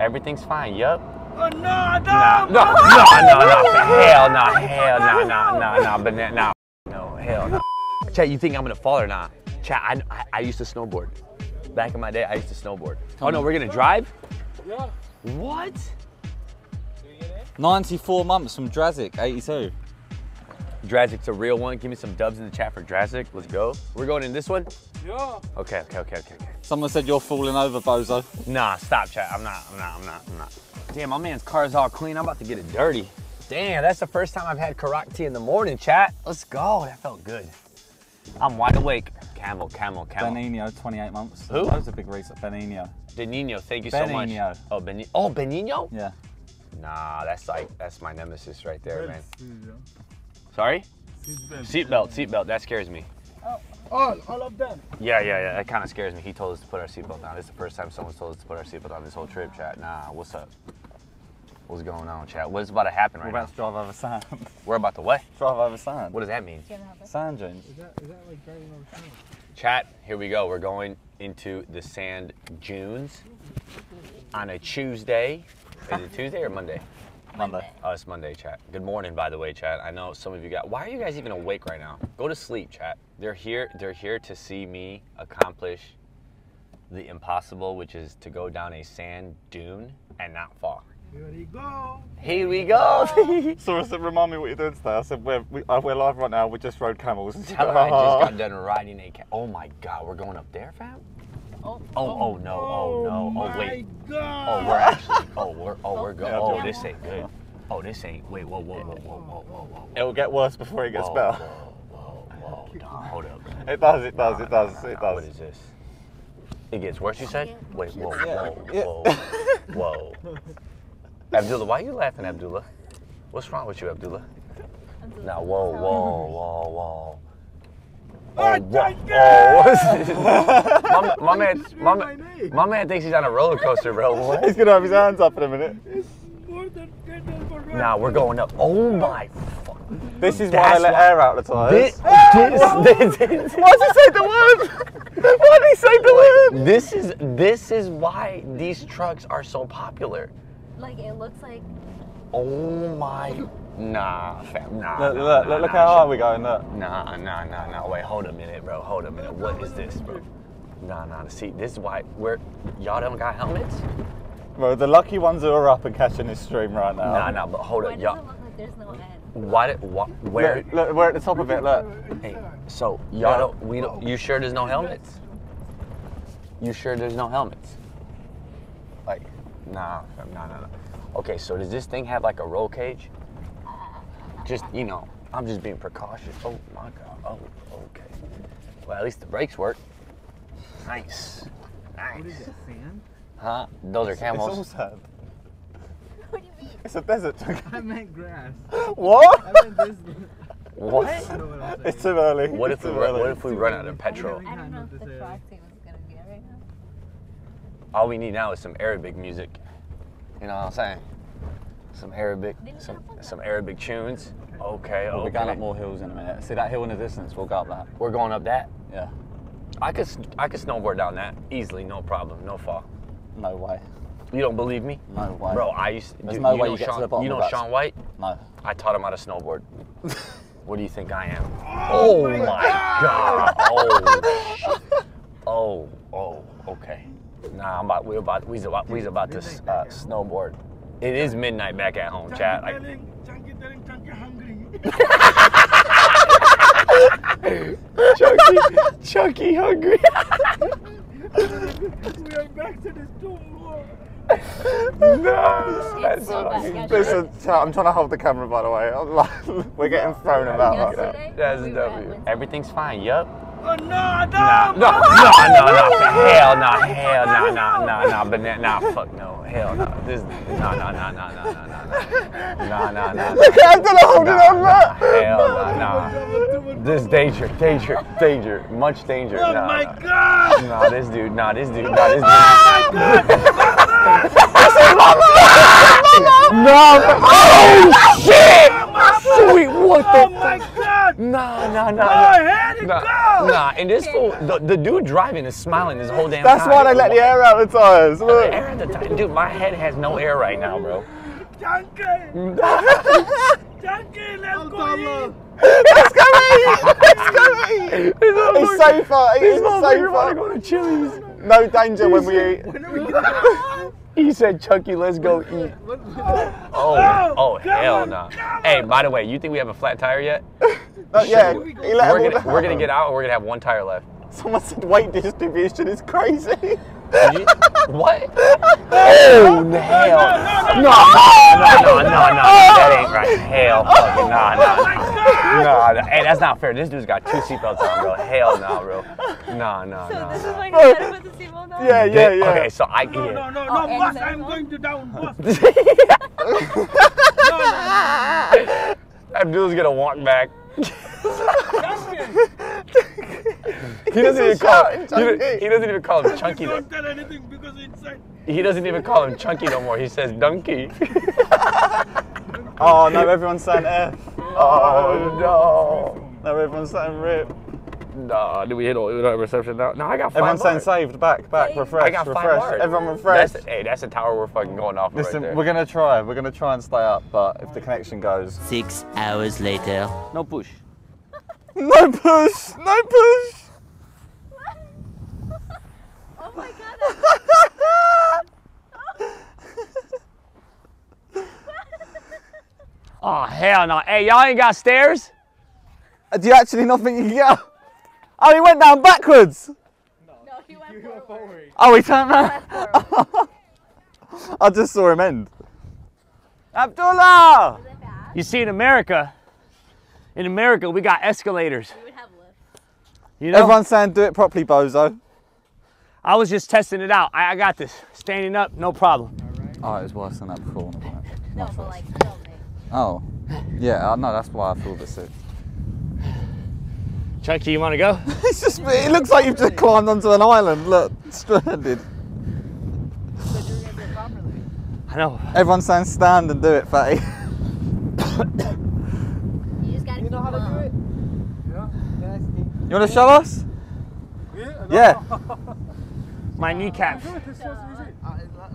Everything's fine. Yup. Oh, no, Nah, no, no, no, no, no, hell no, hell no, no, no, no, but no, no, no, hell no. Chat, you think I'm gonna fall or not? Chat, I, I, I used to snowboard. Back in my day, I used to snowboard. Oh no, we're gonna drive? Yeah. What? 94 months from Drazik, 82. Drazik's a real one. Give me some dubs in the chat for Drazik. Let's go. We're going in this one? Yeah. Okay, okay, okay, okay, okay. Someone said you're falling over, Bozo. Nah, stop, chat. I'm not, I'm not, I'm not, I'm not. Damn, my man's car is all clean. I'm about to get it dirty. Damn, that's the first time I've had Karak tea in the morning, chat. Let's go. That felt good. I'm wide awake. Camel, camel, camel. Benigno, 28 months. Who? That was a big reset. Benigno. Benino, thank you so much. Benigno. Oh, Benino. Oh, Benino? Yeah. Nah, that's like, that's my nemesis right there, man. Sorry? Seatbelt, seatbelt. seatbelt. That scares me. Oh, all, all of them. Yeah, yeah, yeah. That kind of scares me. He told us to put our seatbelt on. This is the first time someone's told us to put our seatbelt on this whole trip, chat. Nah, what's up? What's going on, chat? What's about to happen right We're about now? to drive over sand. We're about to what? drive over sand. What does that mean? Sand dunes. Is that, is that like driving over snow? Chat, here we go. We're going into the sand dunes on a Tuesday. Is it Tuesday or Monday? Monday. Oh, it's Monday, chat. Good morning, by the way, chat. I know some of you got. Why are you guys even awake right now? Go to sleep, chat. They're here. They're here to see me accomplish the impossible, which is to go down a sand dune and not fall. Here we go. Here we go. So I said, remind me what you're doing today. I said, we're, we, uh, we're live right now. We just rode camels. I just got done riding a cat. Oh my God, we're going up there, fam. Oh, Oh, oh no, oh, oh no, oh my wait. God. Oh, we're actually. Oh, we're. Oh, we're going. Yeah, Oh, yeah. this ain't good. Oh, this ain't. Wait, whoa, whoa, whoa, whoa, whoa, whoa, whoa. It'll get worse before it gets Whoa, better. Whoa, whoa, whoa, Dom, hold up. It does, it does, it does, it nah, does. What is this? It gets worse, you said? Wait, whoa, Yeah, whoa, yeah. whoa, whoa. Abdullah, why are you laughing, Abdullah? What's wrong with you, Abdullah? Now, whoa, whoa, whoa, whoa. Oh, whoa. Oh, oh this? my, my man, my, my man- my man thinks he's on a roller coaster, bro. He's gonna have his hands up in a minute. It's more than ten minutes for Now we're going up. Oh my fuck. This is why That's they let why- air out the tires. This, this, this, Why did he say the word? Why did he say the word? this is this is why these trucks are so popular. Like it looks like Oh my, nah, fam, nah. Look, nah, look, nah, look, look nah, how high we're going. Look. Nah, nah, nah, nah. Wait, hold a minute, bro. Hold a minute. What is this, bro? Nah, nah. See, this is why we're y'all don't got helmets. Bro, the lucky ones who are up and catching this stream right now. Nah, nah. But hold why up, it y'all. look like there's no end? Why? did- why where? Look, look, we're at the top of it. Look. Hey, so y'all don't. We don't. You sure there's no helmets? You sure there's no helmets? Like, nah, fam, nah, nah, nah. Okay, so does this thing have like a roll cage? Just you know, I'm just being precautious. Oh my god. Oh, okay. Well, at least the brakes work. Nice. nice. What is Nice. that, sand? Huh? Those are It's all camels. sand. What do you mean? It's a desert. I meant grass. what? I meant this. What? What It's too early. What if It's we too run, early. what if we run out of petrol? I don't know if the area. track team is gonna be there right now. All we need now is some Arabic music. You know what I'm saying? Some Arabic, some you have one? some Arabic tunes. Okay, We'll okay. be going up more hills in a minute. See that hill in the distance? We'll go up that. We're going up that. Yeah. I could s- I could snowboard down that easily, no problem, no fall. No way. You don't believe me? No way. Bro, I used. There's dude, no you way know you get to Sean, the bottom You know. Shaun White? No. I taught him how to snowboard. what do you think I am? Oh, oh my god! Oh shit! Oh oh okay. Nah, I'm about we're about we's about we's about to uh, snowboard. It is midnight back at home, chat. Chunky Like, telling, Chunky telling Chunky hungry. Chucky, Chucky hungry. we are back to this tomb. no, It's so bad. Yeah, Listen, chat, I'm trying to hold the camera by the way. I'm like- We're getting thrown about like that. Yesterday, That's we W. Everything's fine. Yup. Oh no, Nah, no, no, no, no, hell no, hell no, no, no, no, but nah, fuck no, hell no, this, no, no, no, no, no, no, no, no, no, no, Look at Abdullah holding on, look. hell no, no, this danger, danger, danger, much danger, Oh no, my no. god! Nah, this dude, nah, this dude, nah, this dude. no, oh shit! Sweet, what Oh the? my god! Nah, nah, Oh, nah. here it Nah, goes! nah, and this fool, the, the dude driving is smiling his whole damn That's time. why they let the air out the tires. Look. Air at the time. Dude, my head has no air right now, bro. Chunky! Chunky, let's go in! Let's go eat! Let's go eat! It's safer. It These is motherfuckers want to safer. go to Chili's. No danger when we eat. When are we gonna He said, Chunky, let's go eat. Oh, oh, hell no. come Hey, by the way, you think we have a flat tire yet? Uh, yeah, he let We're gonna, we're gonna get out and we're gonna have one tire left. Someone said weight distribution is crazy. You? what? Oh, no, hell. No, no, no, no, no, no. That ain't right. Hell fucking nah, nah, nah. Nah, nah. Hey, that's not fair. This dude's got two seatbelts on, bro. Hell no, bro. Nah, nah, So nah. this is nah. like you gotta put the seatbelt on? Yeah, yeah, yeah. Okay, so I No, no, yeah. no, Oh, no, and I'm what? going to down, boss. No, no, Abdul's gonna walk back. Chunky! He doesn't even call. shouting, He, he doesn't even call him Chunky. though. Don't tell anything because inside. He doesn't even call him Chunky no more. He says Donkey. Oh no, everyone's saying F. Oh No, everyone's saying RIP. No. Nah, did we hit all our reception now? No, I got five Everyone's saying saved. Back, back, Hey. refresh, I got five refresh. bars. Everyone refresh. That's, hey, that's the tower we're fucking going off Listen, right there. we're gonna try. We're gonna try and stay up, but if the connection goes, Six hours later. no push. no push, no push. Oh my god, Oh hell no! Hey, y'all ain't got stairs? Uh, do you actually not think you can get up? Oh, he went down backwards. no, he went forward. Oh, he turned around. I just saw him end. Abdullah! Is it bad? You see, in America, in America, we got escalators. We would have lift. You know, Everyone's saying do it properly, bozo. I was just testing it out. I, I got this. Standing up, no problem. Oh, it was worse than that before. No, but like filming. Oh, yeah, I know, that's why I feel the suit. Chunky, you want to go? It's just, it looks like you've just climbed onto an island. Look, stranded. But you're gonna do it properly. I know. Everyone's saying stand and do it, fatty. You just gotta keep know how to do it? Yeah, nasty. You want to show us? Yeah? Yeah. My kneecaps. Uh,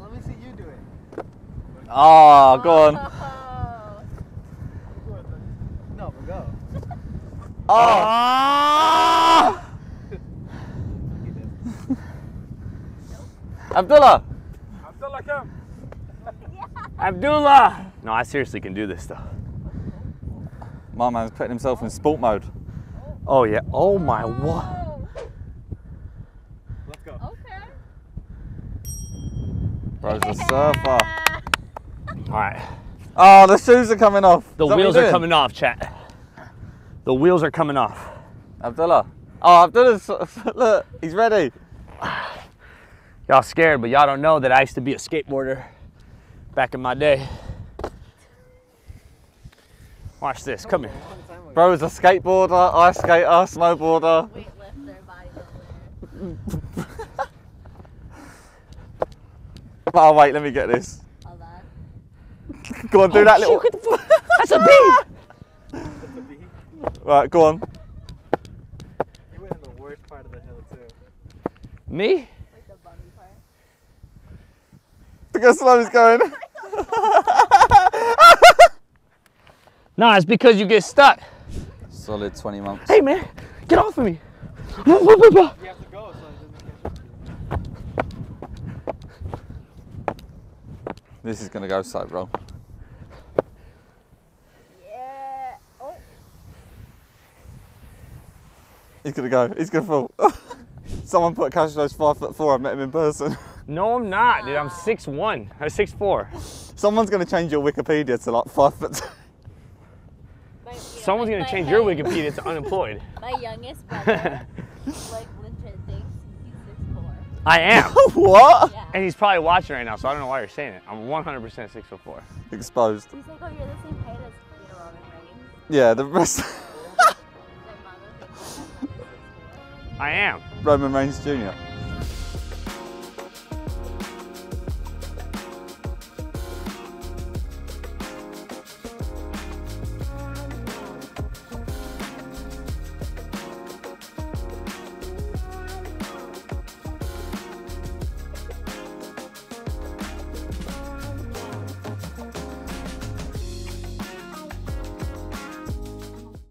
let me see you do it. Oh, go on. No, but go. Oh! Abdullah! Abdullah, come. Abdullah! No, I seriously can do this stuff. My man's putting himself in sport mode. Oh yeah. Oh my what? Oh, Let's go. okay. Bro's a surfer. All right. Oh, the shoes are coming off. The Is that what wheels you're are doing? coming off, chat. The wheels are coming off. Abdullah. Oh, Abdullah's. Look, he's ready. Y'all scared, but y'all don't know that I used to be a skateboarder back in my day. Watch this. Come here. Bro Bro's a skateboarder, ice skater, snowboarder. Oh, wait, let me get this. Go on, do that little. That's a bee. Right, go on. You went in the worst part of the hill, too. Me? Like the bummy part. Look how slow he's going. No, it's because you get stuck. Solid 20 months. Hey man, get off of me. You have to go so it doesn't catch This is going to go so wrong. Yeah. Oh. He's going to go. He's going to fall. Someone put Castro's five foot four. I met him in person. No, I'm not, dude. I'm 6'1 or 6'4. Someone's going to change your Wikipedia to like five foot. two. My, yeah, Someone's my- gonna my- change your Wikipedia to unemployed. My youngest brother, like legit thinks he's six four. I am. what? Yeah. And he's probably watching right now, so I don't know why you're saying it. I'm 100% 6'4. Exposed. He's like, oh, you're the same height as you know, Roman Reigns. Yeah, the rest. I am. Roman Reigns Jr.